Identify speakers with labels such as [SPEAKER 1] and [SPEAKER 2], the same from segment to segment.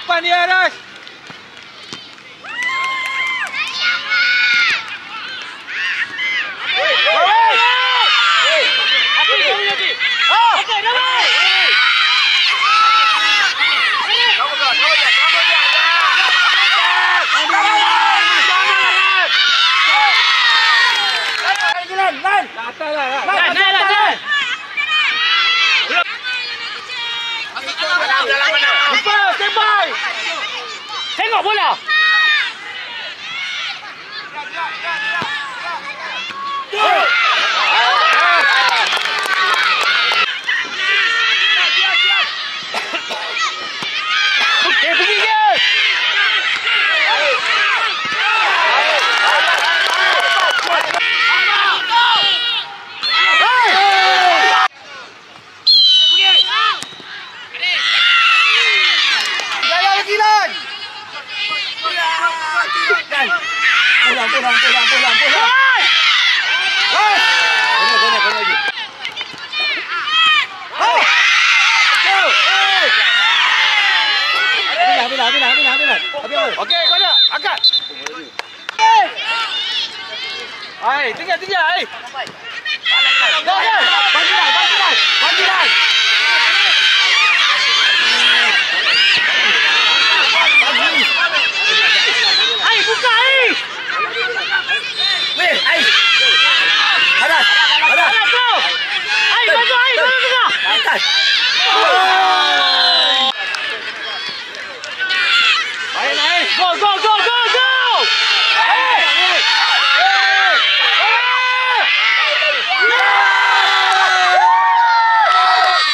[SPEAKER 1] Depan
[SPEAKER 2] Tengok bola.
[SPEAKER 1] Okey, pergi je. Jalan lagi, Lan.
[SPEAKER 3] Pulang, pulang, pulang, pulang, pulang.
[SPEAKER 1] Hai!
[SPEAKER 3] Kena, kena, kena lagi.
[SPEAKER 1] Hai! Go! Hai!
[SPEAKER 3] Aminah, Aminah, Aminah, Aminah, Aminah. Habis awal.
[SPEAKER 1] Okey, kau nak angkat. Hai, tinggal tinggal, hai. Dah, dah.
[SPEAKER 3] Bagi Lan, bagi Lan, bagi Lan.
[SPEAKER 2] Ai buka ai.
[SPEAKER 3] Weh, ai. Hadas, hadas.
[SPEAKER 2] Alah tu. Ai bantu ai bantu tengah.
[SPEAKER 3] Atas.
[SPEAKER 1] Baik, naik.
[SPEAKER 2] Go go go go go.
[SPEAKER 1] Hey! Hey!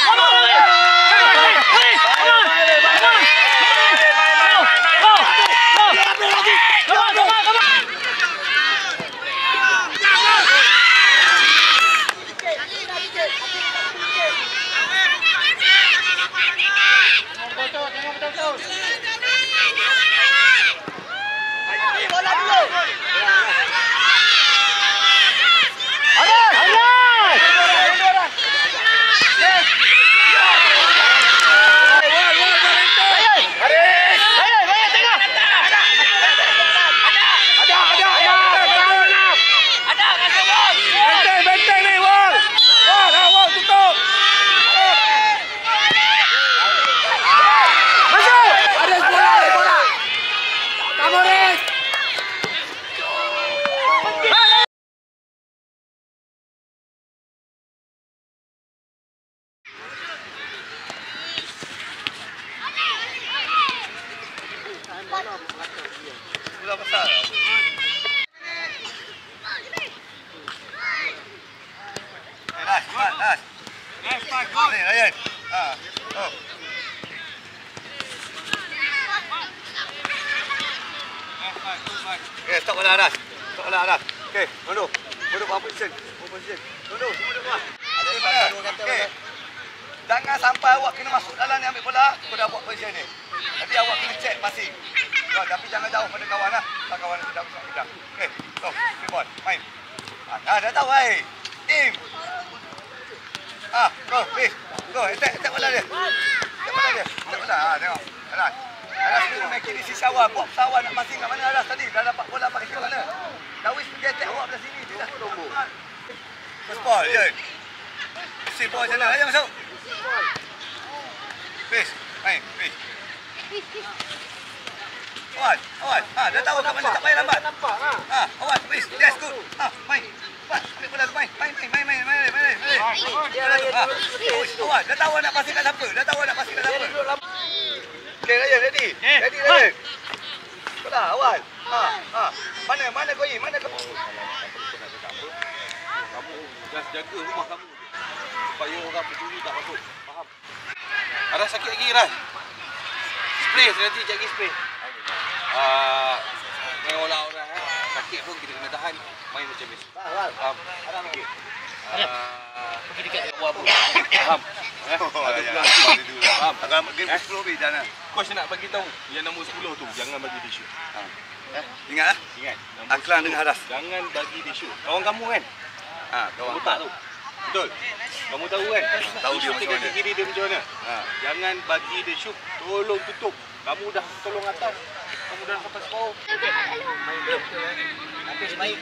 [SPEAKER 2] Come on. Hey, hey, hey. Come on. Come on. Go. Go. Go. Come on, come on, come on. Alas. Hey, hey, tengah.
[SPEAKER 1] Benteng, benteng ni, Wal. Wal, dah, Wal, tutup. Masuk!
[SPEAKER 3] Hadas bola, bola. Kamores.
[SPEAKER 1] Sudah besar. Eh, Nas, cepat, Nas. Ni, Ryan. Ha. Oh. Okay, stop bola, Nas. Stop bola, Nas. Okay, duduk. Duduk buat position. Buat position. Duduk, semua duduk buat. Ada di mana? Okay. Jangan sampai awak kena masuk dalam ni ambil bola, kau dah buat position ni. Nanti awak kena check passing. Oh, tapi jangan jauh pada kawan lah. Tak kawan tidak bisa tidak. Okay, so, free ball, main. Ah, dah, dah tahu hai. Aim. Ah, go, please. Go, attack, attack bola dia. Attack bola dia. Attack bola. Ah, tengok. Alas. Alas kena make it sisi awal. Buat pesawat nak masing kat mana Alas tadi. Dah dapat bola pakai ke mana. Dawis pergi attack awak belah sini. Dia dah. First ball, je. Si ball macam mana? Masuk. Please, main, please. Awal, awal. Ha, dah tahu kat mana tak payah lambat.
[SPEAKER 3] Nampak ah.
[SPEAKER 1] Ha, awal, please. Yes, good. Ha, main. Ha. Ha, ha.
[SPEAKER 4] Orang. Spray nanti lagi spray. Ah, all out dah. eh. Sakit pun kita kena tahan. Main macam biasa. Faham? Ada okey. Ah, pergi dekat abu-abu. Faham? Eh?
[SPEAKER 1] Oh,
[SPEAKER 4] Ada
[SPEAKER 1] ya.
[SPEAKER 4] bulan tu. Faham?
[SPEAKER 1] Agak game 10 lebih jangan.
[SPEAKER 4] Coach nak bagi tahu yang nombor 10 tu jangan bagi dia shoot.
[SPEAKER 1] Ingat ah.
[SPEAKER 4] Ingat.
[SPEAKER 1] Aklan
[SPEAKER 4] 10,
[SPEAKER 1] dengan Haras.
[SPEAKER 4] Jangan bagi dia shoot. Kawan kamu kan?
[SPEAKER 1] Ha, kawan.
[SPEAKER 4] Kamu tak tu. Betul. Kamu tahu kan?
[SPEAKER 1] Tahu dia macam mana.
[SPEAKER 4] kiri dia macam mana?
[SPEAKER 1] Ha.
[SPEAKER 4] Jangan bagi dia shoot. Tolong tutup. Kamu dah tolong atas. Kamu dah sampai separuh.
[SPEAKER 2] Habis baik.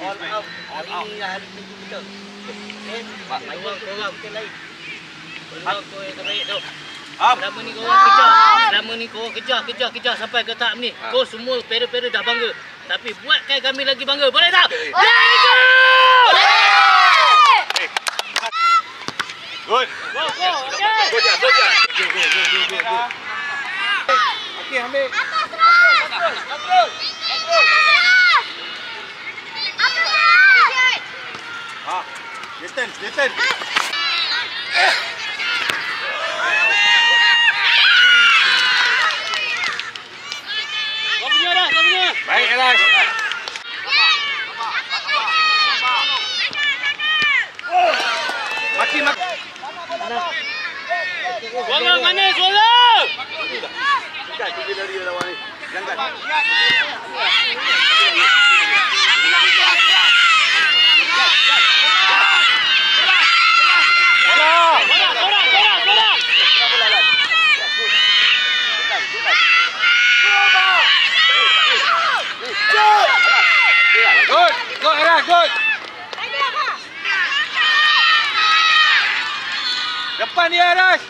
[SPEAKER 2] All out. Hari ni hari minggu kita. Eh, main korang kita lain. Kalau kau yang terbaik tu.
[SPEAKER 4] Am.
[SPEAKER 2] Selama ni kau orang kejar. Selama ni kau orang kejar, kejar, kejar sampai ke tahap ni. Kau semua pera-pera dah bangga. Tapi buatkan kami lagi bangga. Boleh tak? Let's go!
[SPEAKER 4] Good.
[SPEAKER 2] Go, go. Okay.
[SPEAKER 4] Go je, go je.
[SPEAKER 2] Okey, ambil.
[SPEAKER 4] Ha. Listen, listen.
[SPEAKER 2] Kau punya dah, kau punya.
[SPEAKER 4] Baik, Elas. Maki, maki.
[SPEAKER 2] Suara mana suara?
[SPEAKER 3] Bukan, tiga dari lawan ni.
[SPEAKER 4] Depan dia, Elas.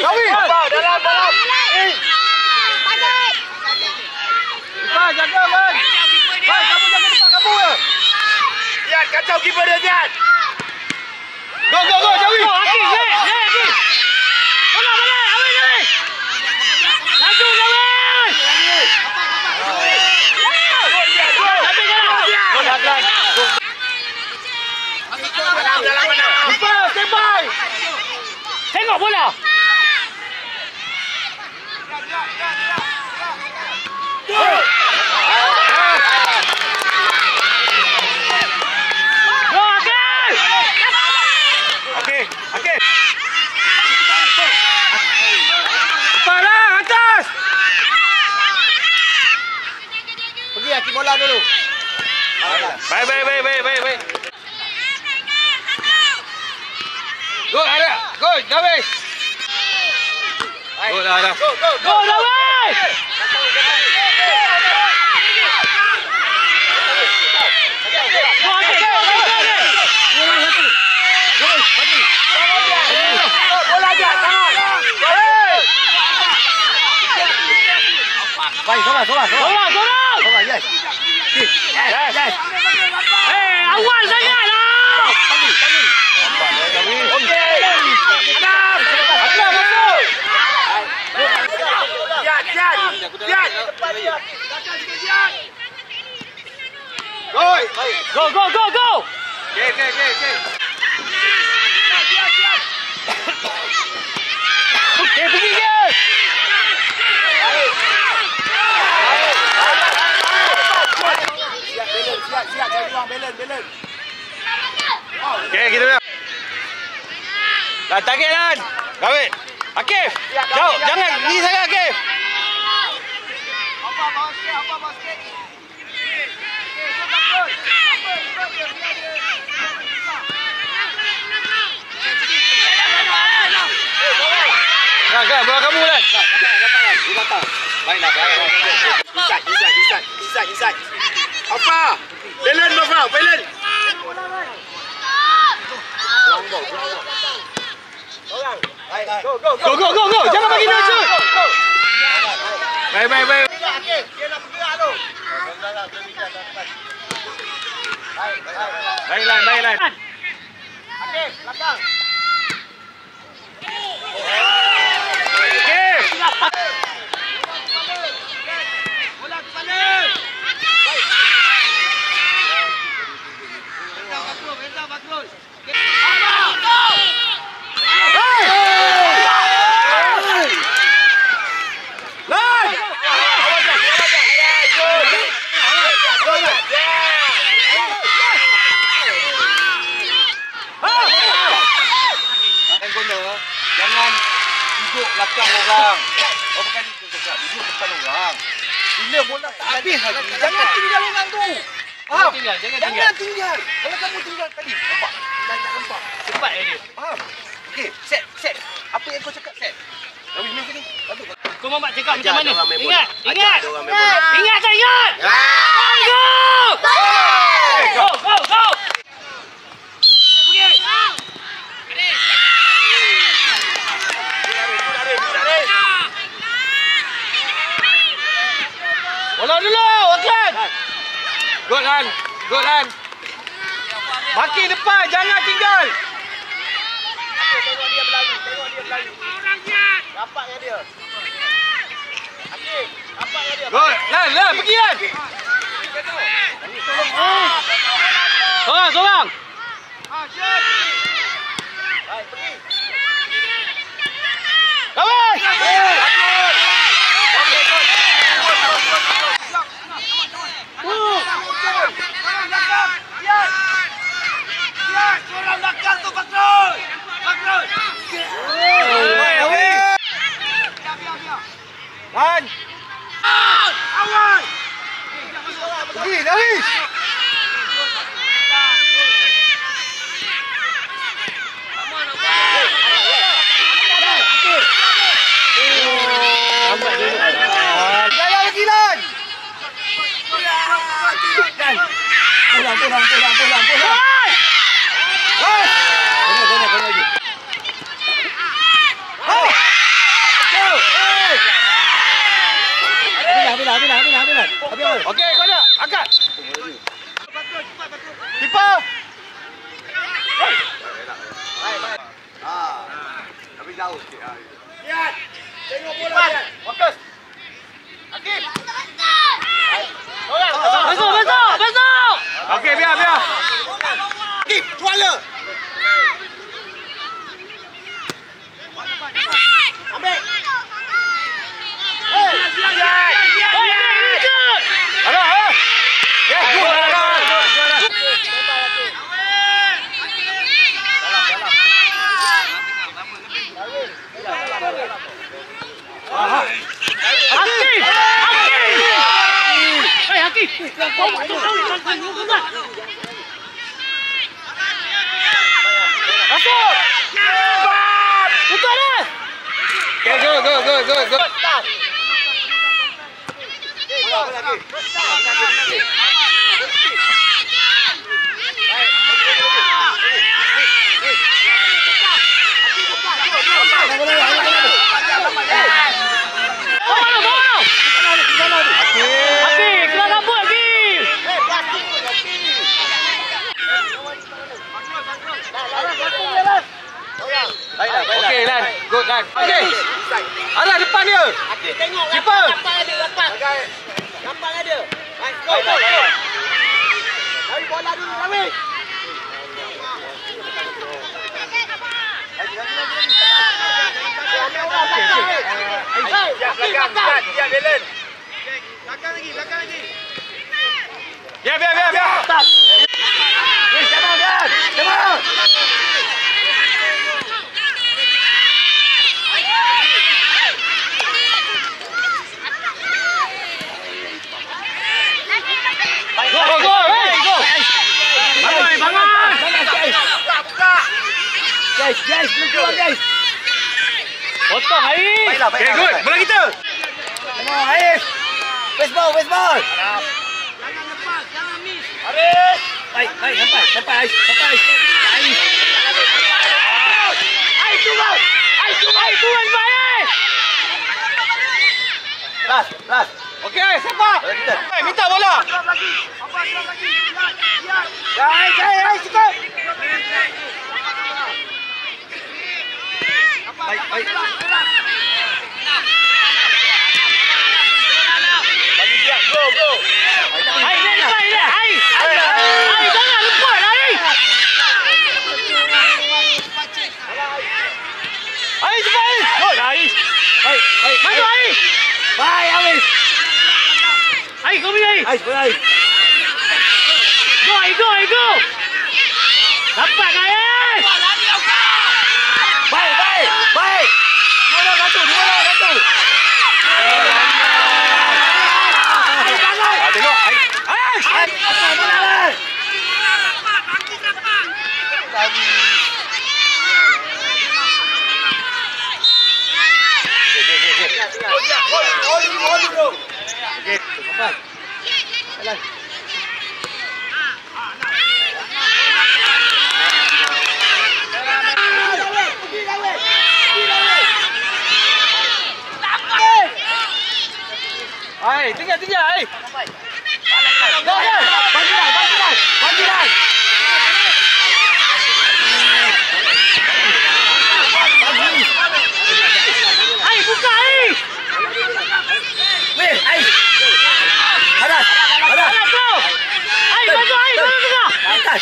[SPEAKER 4] Dawi.
[SPEAKER 2] Dawi.
[SPEAKER 3] Dalam, dalam.
[SPEAKER 4] Depan, jaga, Man. Man, kamu jaga depan kamu ya.
[SPEAKER 3] Niat, kacau keeper dia, Niat.
[SPEAKER 4] Go, go, go, Dawi.
[SPEAKER 2] Oh, Aki, naik, naik, Aki. Bola, bola. Laju.
[SPEAKER 4] Go, Atlas. Go.
[SPEAKER 3] Dalam, dalam mana?
[SPEAKER 4] Depan, stand by.
[SPEAKER 2] Tengok bola. Go, Aki.
[SPEAKER 4] Okey, okey. Depan lah, atas.
[SPEAKER 3] Pergi, Aki bola dulu.
[SPEAKER 4] Baik, baik, baik, baik, baik, baik. Go, ada. Go, Dawi. Go, dah, dah.
[SPEAKER 2] Go, Dawi. Go, Aki. Go, go, go, Aki.
[SPEAKER 3] Bola dia, tangan. Baik, solah, solah, solah.
[SPEAKER 2] Sorang, sorang.
[SPEAKER 3] Solah, yes.
[SPEAKER 2] Eh.
[SPEAKER 4] Go.
[SPEAKER 2] Go, go, go.
[SPEAKER 4] Okey, okey, okey, okey.
[SPEAKER 2] Eh, pergi dia.
[SPEAKER 4] Okey, kita dia. Dah target kan? Kawit. Akif. Jauh, jangan ni saya Akif.
[SPEAKER 3] Apa basket? Apa
[SPEAKER 4] basket? Kak, kak, kamu lah.
[SPEAKER 3] Kak, kak, kak, Belen ma faw belen. Go go
[SPEAKER 1] go go go, go. jangan bagi dia shoot.
[SPEAKER 4] Bye bye bye. Baiklah, baiklah. Kau
[SPEAKER 2] mau mak cakap macam mana? Ingat, ingat. Ingat tak ingat? Go! Go! Go! Go!
[SPEAKER 1] Bola dulu, Watson. Good run. Good run. Makin depan, jangan tinggal.
[SPEAKER 3] Tengok dia berlari, tengok dia berlari rapat dengan dia. Hakim, rapat dengan dia.
[SPEAKER 1] Gol. Lah, lah, pergi kan. Tolong. Sorang,
[SPEAKER 3] sorang. Hai, pergi.
[SPEAKER 1] Lawan.
[SPEAKER 3] Sorang belakang tu patrol. Belakang, belakang, belakang, belakang, belakang lagi, belakang lagi.
[SPEAKER 1] Biar, biar, biar, biar.
[SPEAKER 3] Atas. Cepat, cepat, cepat.
[SPEAKER 1] Go, go, go, hey, go. Bangun, bangun.
[SPEAKER 3] Buka, buka. Guys, guys, buka, guys.
[SPEAKER 2] Potong air. Baiklah, baiklah.
[SPEAKER 1] Okay, good. Bola kita.
[SPEAKER 4] Come on, Haris. ball, baseball. ball. Jangan lepas, jangan miss.
[SPEAKER 2] Haris.
[SPEAKER 4] Baik, baik. Sampai, sampai. Sampai. Sampai.
[SPEAKER 2] Air tuan. Air tuan. Air tuan, Haris.
[SPEAKER 4] Last, last. Okay,
[SPEAKER 1] sempat. Minta bola.
[SPEAKER 4] Apa lagi? Apa lagi? Ya, ya. Ya, ya, ya. Cukup. Baik, baik.
[SPEAKER 2] Go, go. Go. Dapat.
[SPEAKER 4] Baik, baik, baik. Dua dah satu, dua dah satu. Ah, tengok. Ais. Ais. Ais. Apa, bola, Ais. Lagi. Okey, okey, okey, okey. Hold dulu, hold dulu. Okey, sampai. Jalan. Hai, tinggal tinggal, hai. Dah, dah. Bagi dah, bagi dah. Bagi dah.
[SPEAKER 2] Ai buka Ai.
[SPEAKER 4] Weh, hai. Hadas. Hadas.
[SPEAKER 2] Alah tu. Ai bantu Ai bantu tengah.
[SPEAKER 4] Atas.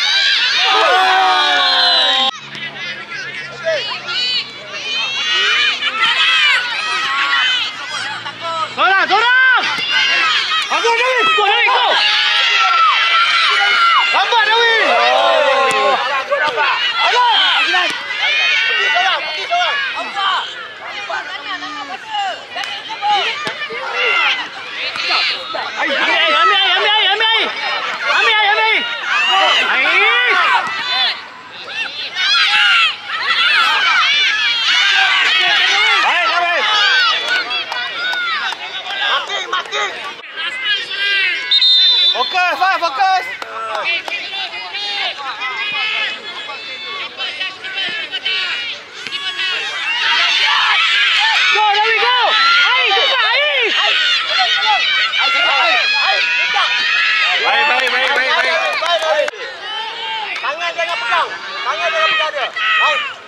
[SPEAKER 2] Sorang sorang.
[SPEAKER 4] Aku Dewi.
[SPEAKER 2] Go Dewi go.
[SPEAKER 4] Lambat Dewi. Oh. Alah. Bagi dah.
[SPEAKER 2] Ambil Ai ambil Ai ambil Ai ambil Ai. Ambil Ai ambil Ai. Ai.
[SPEAKER 4] Baik, dah baik. Fokus, Fah, fokus.
[SPEAKER 2] Go Dewi go. Ai cepat Ai.
[SPEAKER 4] Baik, baik, baik, baik, baik.
[SPEAKER 3] Tangan jangan pegang. Tangan jangan pegang dia. Baik.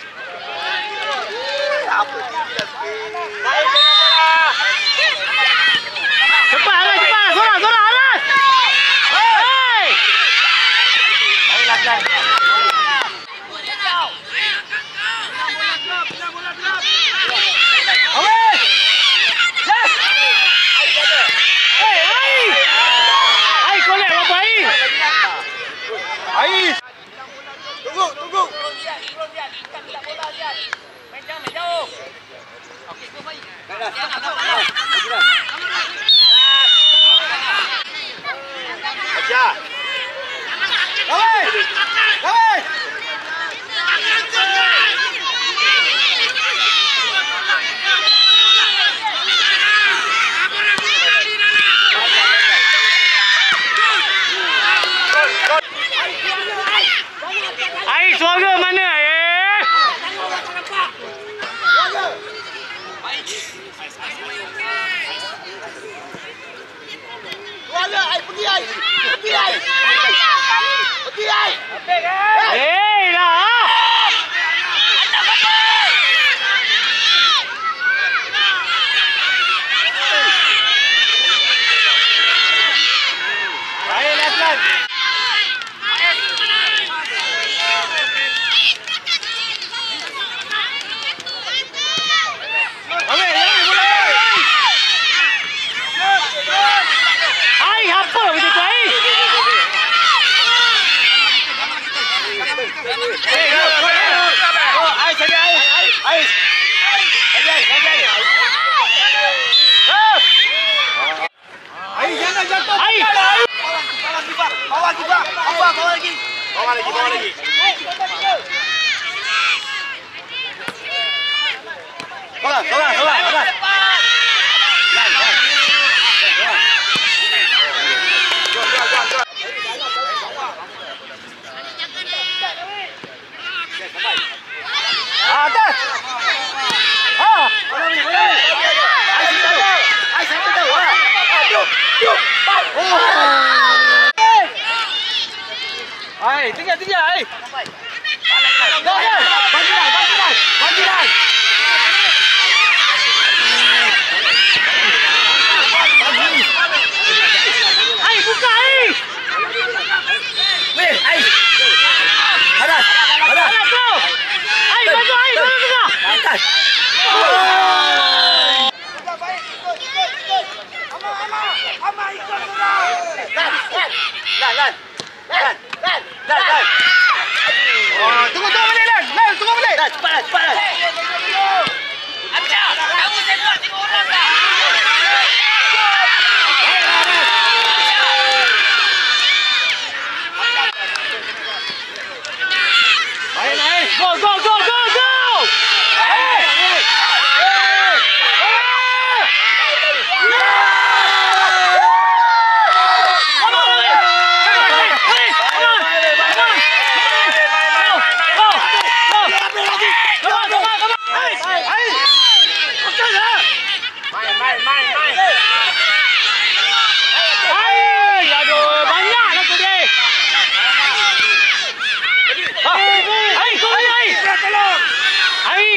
[SPEAKER 4] Yeah, Ayy!
[SPEAKER 2] Bawa
[SPEAKER 3] lagi, Pak! Bawa lagi, Pak! Bawa lagi!
[SPEAKER 4] Bawa lagi, bawa lagi!
[SPEAKER 5] Bawa lagi!
[SPEAKER 4] Bawa lagi! Bawa lagi! Bawa lagi! Yo!
[SPEAKER 2] Oh. Hai, tinggal, tinggal, hai. Hai, hai.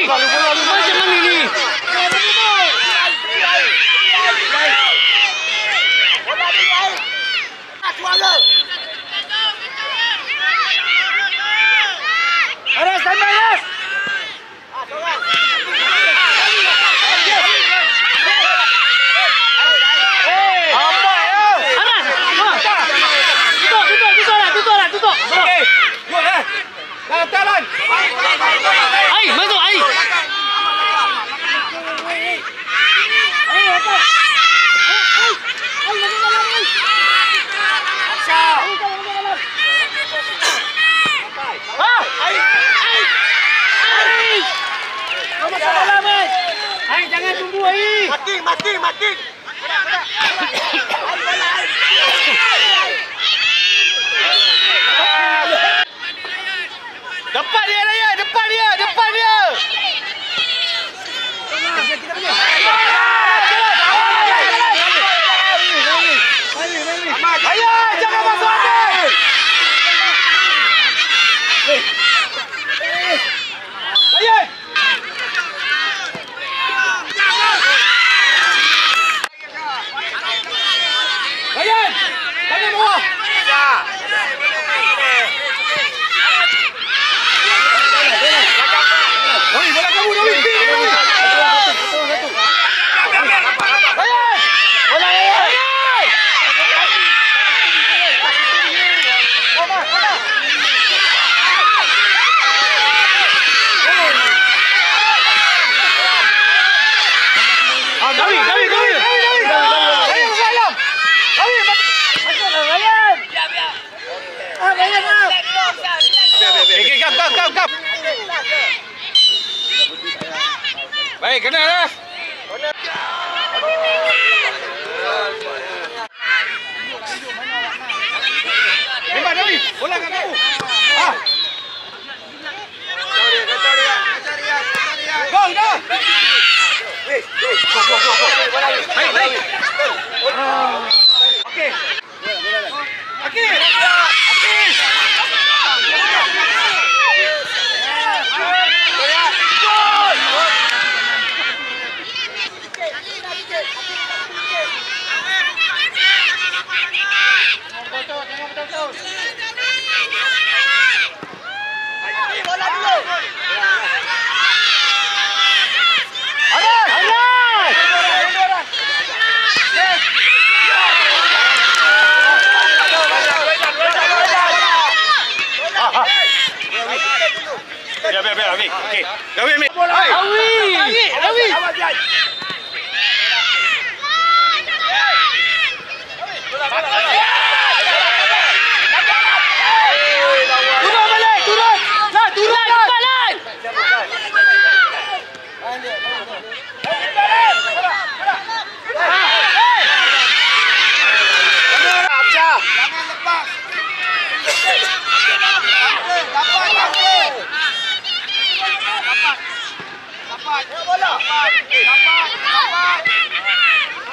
[SPEAKER 2] Hallelujah.
[SPEAKER 4] Mati, mati, mati. Berat, berat.
[SPEAKER 2] Baik,
[SPEAKER 5] kena lah.
[SPEAKER 2] Lepas, Dewi. Bola kat kamu. Ah. Gol, gol. Tengok betul-betul. Ayuh, bola dulu. Okey, Amik. Okey. Gawi ambil.
[SPEAKER 5] Bola Awi. Awi.
[SPEAKER 2] Awi. Bola Awi.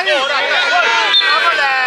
[SPEAKER 2] Lah,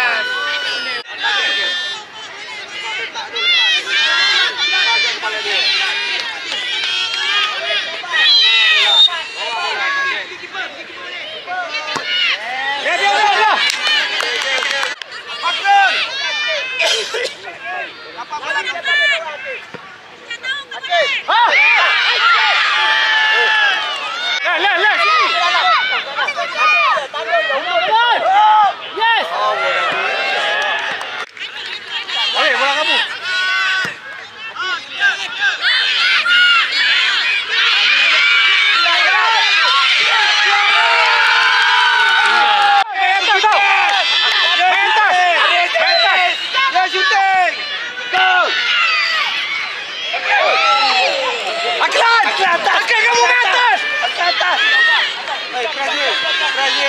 [SPEAKER 4] Украина!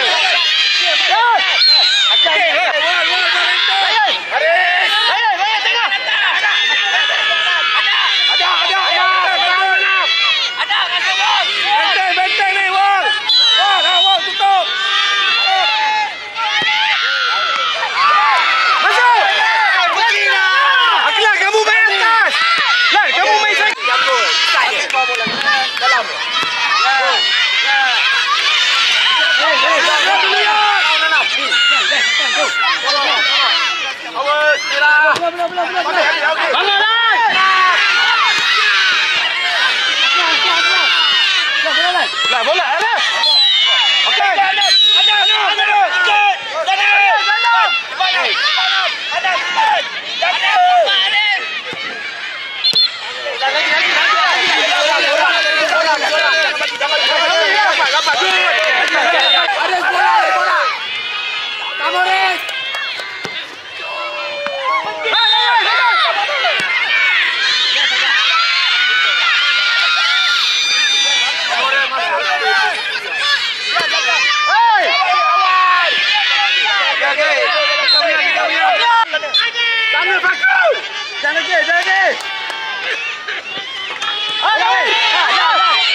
[SPEAKER 2] Lah,
[SPEAKER 4] bola ada. Okey. Ada, ada, ada. Ada. Ada. Ada. Jangan fakul! Jangan ke, jangan ke! Hai! Dan, dan, dan, dan, dan, dan,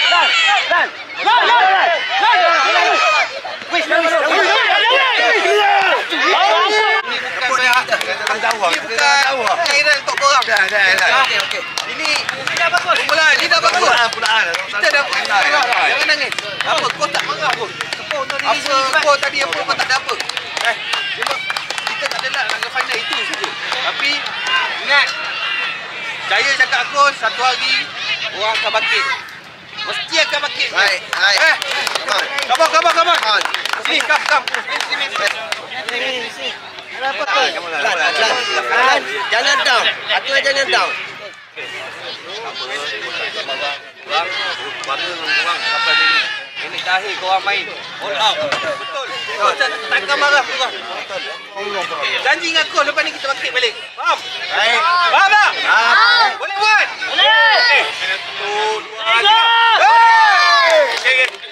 [SPEAKER 4] Wis, wis, wis. Bukan saya tak tahu. Ini bukan kairan untuk korang. Jaya cakap aku satu hari orang akan bangkit. Mesti akan bangkit.
[SPEAKER 1] Baik, baik.
[SPEAKER 4] Eh,
[SPEAKER 1] Come on.
[SPEAKER 4] come on, come on, come on.
[SPEAKER 1] Come on.
[SPEAKER 4] Sini, come, come. Sini, sini.
[SPEAKER 1] Apa tu? Jangan down. Aku jangan down.
[SPEAKER 4] Bang, bangga dengan korang sampai ni. Ini dahil korang main. All out. Betul. Takkan marah pula. Janji dengan kau lepas ni kita bangkit balik. Faham?
[SPEAKER 1] Baik.
[SPEAKER 4] Faham tak? Faham.
[SPEAKER 1] Ah,
[SPEAKER 4] boleh buat?
[SPEAKER 2] Boleh.
[SPEAKER 4] Eh, satu, dua, tiga. Hei!